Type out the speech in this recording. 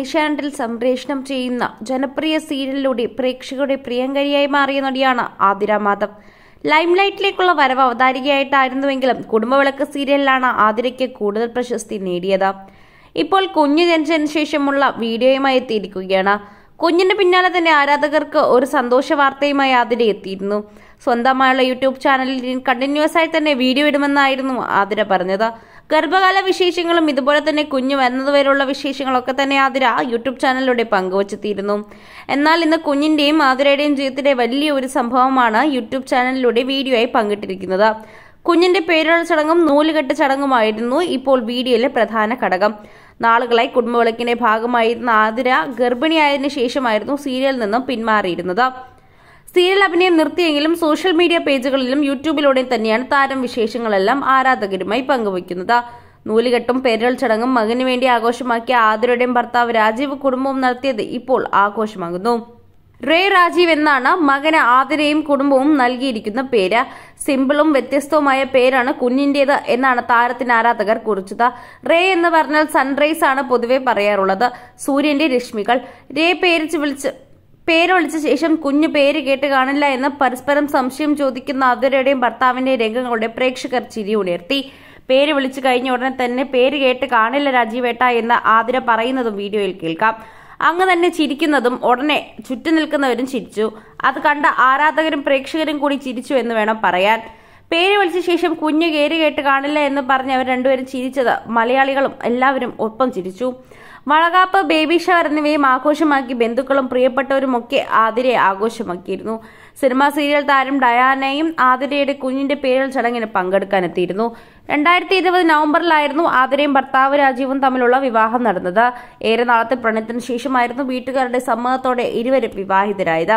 ഏഷ്യാനെറ്റിൽ സംപ്രേഷണം ചെയ്യുന്ന ജനപ്രിയ സീരിയലിലൂടെ പ്രേക്ഷകരുടെ പ്രിയങ്കരിയായി മാറിയ നടിയാണ് ആതിര മാധവ്. ലൈംലൈറ്റിലേക്കുള്ള വരവ് അവതാരികയായിട്ടായിരുന്നുവെങ്കിലും കുടുംബവിളക്ക് സീരിയലിലാണ് ആതിരയ്ക്ക് കൂടുതൽ പ്രശസ്തി നേടിയത്. ഇപ്പോൾ കുഞ്ഞ് ജനിച്ചതിന് ശേഷമുള്ള വീഡിയോയുമായി എത്തിയിരിക്കുകയാണ്. കുഞ്ഞിന്റെ പിന്നാലെ തന്നെ ആരാധകർക്ക് ഒരു സന്തോഷ വാർത്തയുമായി ആതിര എത്തിയിരുന്നു. സ്വന്തമായുള്ള യൂട്യൂബ് ചാനലിൽ കണ്ടിന്യൂസ് ആയി തന്നെ വീഡിയോ ഇടുമെന്നായിരുന്നു ആതിര പറഞ്ഞത്. ഗർഭകാല വിശേഷങ്ങളും ഇതുപോലെ തന്നെ കുഞ്ഞു വരുന്നതുവരെയുള്ള വിശേഷങ്ങളൊക്കെ തന്നെ ആതിര യൂട്യൂബ് ചാനലിലൂടെ പങ്കുവച്ചെത്തിയിരുന്നു എന്നാൽ ഇന്ന് കുഞ്ഞിന്റെയും ആതിരയുടെയും ജീവിതത്തിലെ വലിയ ഒരു സംഭവമാണ് യൂട്യൂബ് ചാനലിലൂടെ വീഡിയോ ആയി പങ്കിട്ടിരിക്കുന്നത്. കുഞ്ഞിന്റെ പേരുള്ള ചടങ്ങും നൂലുകെട്ട് ചടങ്ങുമായിരുന്നു ഇപ്പോൾ വീഡിയോയിലെ പ്രധാന ഘടകം. നാളുകളായി കുടുംബവിളക്കിന്റെ ഭാഗമായിരുന്ന ആതിര ഗർഭിണിയായതിനു ശേഷമായിരുന്നു സീരിയലിൽ നിന്നും പിന്മാറിയിരുന്നത്. സീരിയൽ അഭിനയം നിർത്തിയെങ്കിലും സോഷ്യൽ മീഡിയ പേജുകളിലും യൂട്യൂബിലൂടെയും തന്നെയാണ് താരം വിശേഷങ്ങളെല്ലാം ആരാധകരുമായി പങ്കുവയ്ക്കുന്നത്. നൂലുകെട്ടും പേരൽ ചടങ്ങും മകന് വേണ്ടി ആഘോഷമാക്കിയ ആതിരയുടെയും ഭർത്താവ് രാജീവ് കുടുംബവും നടത്തിയത് ഇപ്പോൾ ആഘോഷമാകുന്നു. റേ രാജീവ് എന്നാണ് മകന് ആതിരയും കുടുംബവും നൽകിയിരിക്കുന്ന പേര്. സിമ്പിളും വ്യത്യസ്തവുമായ പേരാണ് കുഞ്ഞിന്റേത് എന്നാണ് താരത്തിന് ആരാധകർ കുറിച്ചത്. റേ എന്ന് പറഞ്ഞാൽ സൺറൈസ് ആണ് പൊതുവെ പറയാറുള്ളത്. സൂര്യന്റെ രശ്മികൾ. രേ പേരിച്ച് വിളിച്ച് പേര് വിളിച്ച ശേഷം കുഞ്ഞു പേര് കേട്ട് കാണില്ല എന്ന് പരസ്പരം സംശയം ചോദിക്കുന്ന ആതിരയുടെയും ഭർത്താവിന്റെ രംഗങ്ങളുടെ പ്രേക്ഷകർ ചിരി ഉണർത്തി. പേര് വിളിച്ചു കഴിഞ്ഞ ഉടനെ തന്നെ പേര് കേട്ട് കാണില്ല രാജീവേട്ട എന്ന് ആതിര പറയുന്നതും വീഡിയോയിൽ കേൾക്കാം. അങ്ങ് തന്നെ ചിരിക്കുന്നതും ഉടനെ ചുറ്റും നിൽക്കുന്നവരും ചിരിച്ചു. അത് കണ്ട ആരാധകരും പ്രേക്ഷകരും കൂടി ചിരിച്ചു എന്ന് വേണം പറയാൻ. പേര് വിളിച്ച ശേഷം കുഞ്ഞു കയറി കേട്ട് കാണില്ല എന്ന് പറഞ്ഞ് അവർ രണ്ടുപേരും ചിരിച്ചത്. മലയാളികളും എല്ലാവരും ഒപ്പം ചിരിച്ചു. വളകാപ്പ് ബേബി ഷവർ എന്നിവയും ആഘോഷമാക്കി ബന്ധുക്കളും പ്രിയപ്പെട്ടവരുമൊക്കെ ആതിരയെ ആഘോഷമാക്കിയിരുന്നു. സിനിമാ സീരിയൽ താരം ഡയാനയും ആതിരയുടെ കുഞ്ഞിന്റെ പേരിൽ ചടങ്ങിന് പങ്കെടുക്കാനെത്തിയിരുന്നു. രണ്ടായിരത്തി ഇരുപത് നവംബറിലായിരുന്നു ആതിരയും ഭർത്താവ് രാജീവും തമ്മിലുള്ള വിവാഹം നടന്നത്. ഏറെ നാളത്തെ പ്രണയത്തിന് ശേഷമായിരുന്നു വീട്ടുകാരുടെ സമ്മതത്തോടെ ഇരുവരും വിവാഹിതരായത്.